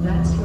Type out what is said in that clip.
That's